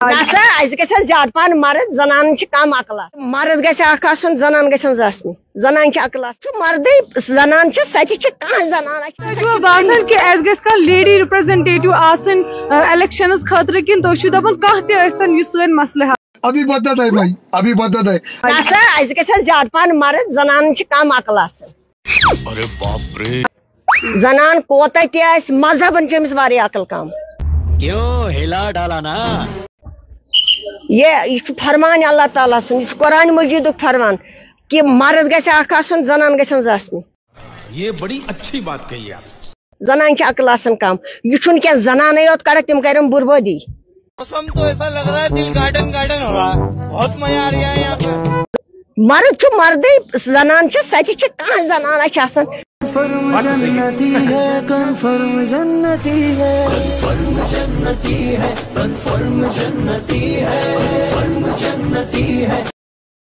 ज़्यादा पान मर्द जनान कम अकल मर्द गसन जनान गसन जनान अकल मर्द जनान सत कह जनान कि लेडी रिप्रेजेंटेटिव आसन इलेक्शन खतर कि दपान कह तन सन मसले अभी बदत है भाई अभी बदत है नसा अस ज़्यादा पान मर्द जनान कम अकल अरे बाप रे। जनान कोत मजहबन चमिस अकल कम क्यों हिला डाला ना ये यह फरमान अल्लाह ताला सुन यह कुरान मजीद फरमान कि मर्द गसन जनान गसन ये बड़ी अच्छी बात कही आप। जनान अकल कम यह क्या जनान योत कर तम कर बुरबदी मौसम तो ऐसा लग रहा है दिल गार्डन गार्डन हो रहा है। बहुत मज़ा आ रहा है यहाँ पे। मर्द चु मर्द जनान सत कह जनान कन्फर्म जन्नती है कन्फर्म जन्नती है कन्फर्म